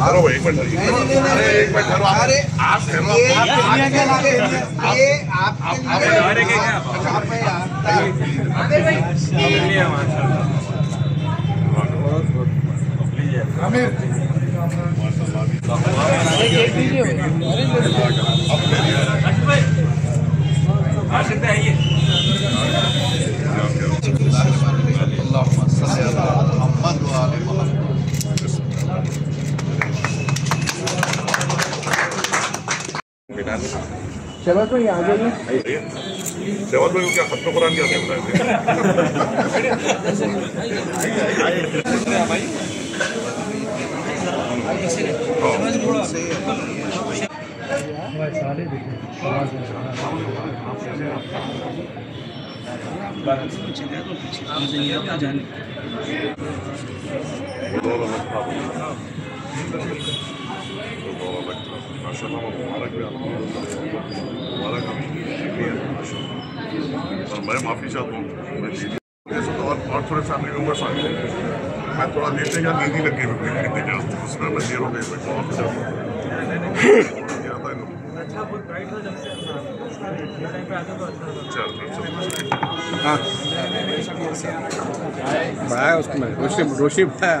भाई एक मिनट अरे एक मिनट ठहरो अरे आप ठहरो ये आप- लिए आप शहबाज भाई आ जाइए शहबाज भाई क्या खत्म कुरान क्या बताए माशाल्लाह मुबारक भी आपको मुबारक और मैं माफ़ी चाहता हूँ। मैं दीदी तो और और थोड़े फैमिली मेंबर्स आ गए मैं थोड़ा लेटे या ही लग गई मैं कितने क्या उसमें मैं देर हो गई मैं तो ऑफ़िस क्या था इन्होंने चल चल बढ़ाया उसको मैं रोशनी रोशनी बढ़ाया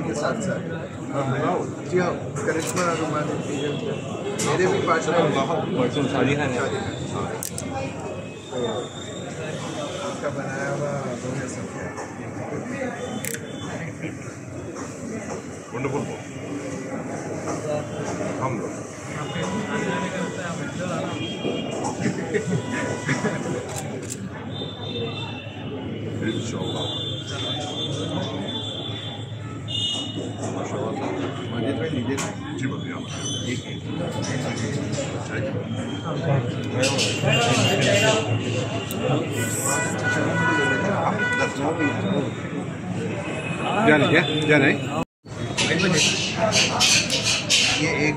रोमानी के साथ साथ। जी हाँ करिश्मा रोमानी मेरे भी पार्टनर शादी खान उसका बनाया हुआ दोनों सब वंडरफुल हम लोग। जी बढ़िया जाने क्या जाने ये एक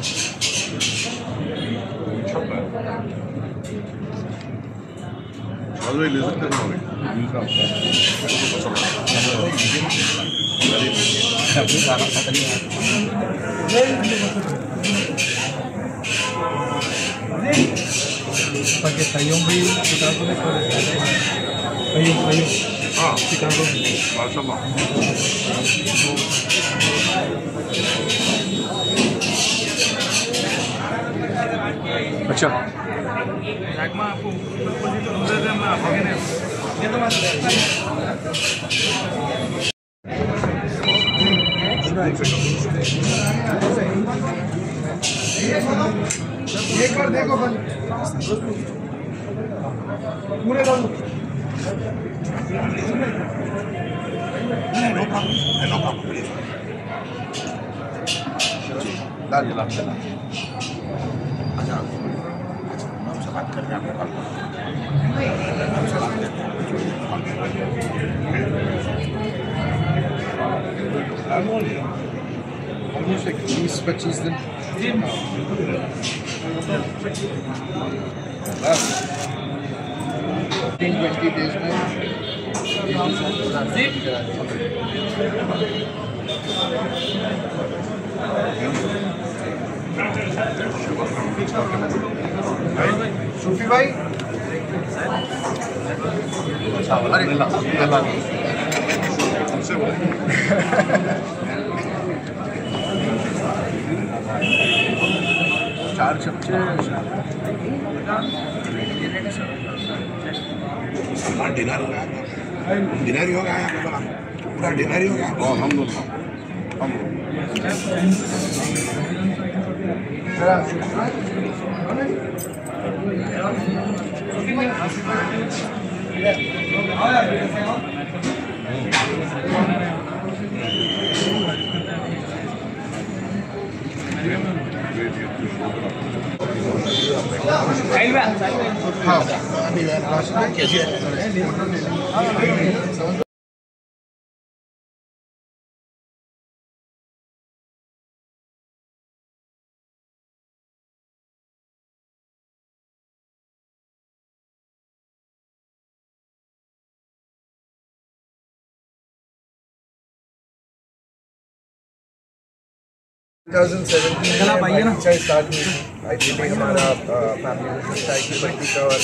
आज भाई ले सकते हैं Porque Sayong भी शिकागो में कर Sayong Sayong हाँ शिकागो में माशाल्लाह अच्छा एक बार देखो बल पूरे डालो ला ला ला अच्छा हमसे बात कर रहे हैं आपको कॉल हमसे बात कर रहे हैं ऑलमोस्ट एक बीस पच्चीस दिन फिफ्टीन ट्वेंटी डेज में ये दूसरा प्रोग्राम करा देंगे। सूफी भाई? चार चमचे डिनर हो गया। डिनर ही हो गया पूरा। डिनर ही हो गया। और हम लोग। हम हाँ अभी लास्ट में कैसे आइडियली हमारा फैमिली बिज़नेस चाय की और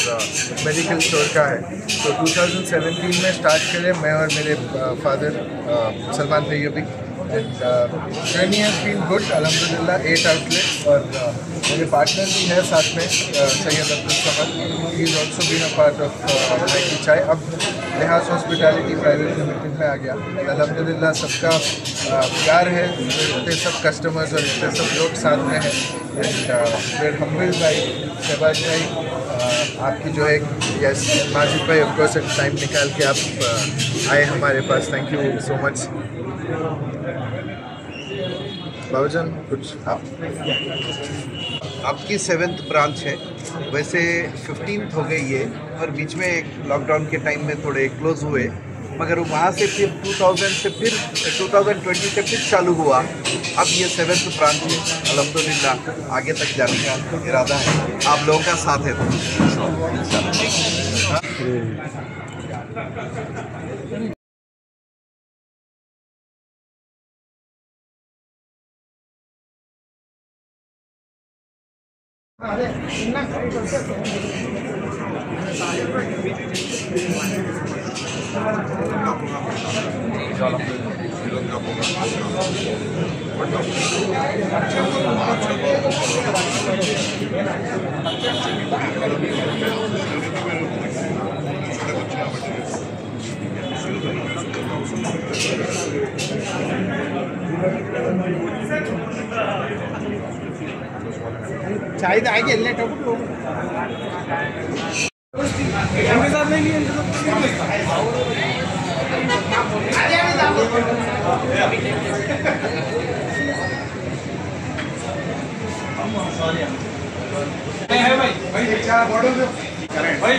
मेडिकल स्टोर का है। तो 2017 में स्टार्ट करे मैं और मेरे फादर सलमान भैया भी जर्नी हैज़ बीन गुड अलहमदिल्ला एट आउटलेट और uh, मेरे पार्टनर भी है साथ में uh, Syed Abdul Samad he is also been a part of की चाय अब लिहाज हॉस्पिटैलिटी प्राइवेट लिमिटेड में आ गया। अलहमदिल्ला सबका uh, प्यार है। इतने सब कस्टमर्स और इतने सब लोग साथ में हैं। एंड फिर हम्बिल भाई शहबाज भाई uh, आपकी जो है यस माजिद भाई ऑफकोर्स टाइम निकाल के आप uh, आए हमारे पास। थैंक यू सो मच बाबूजान कुछ आप? आपकी सेवेंथ ब्रांच है। वैसे फिफ्टीन हो गई ये और बीच में एक लॉकडाउन के टाइम में थोड़े क्लोज हुए। मगर वहाँ से फिर 2000 से फिर 2020 से फिर चालू हुआ। अब ये सेवेंथ ब्रांच है। अलहमदिल्ला आगे तक जाने का इरादा है। आप लोगों का साथ है। तो अरे चाहिए आगे लेट उनके साथ नहीं लिए है भाई भाई भाई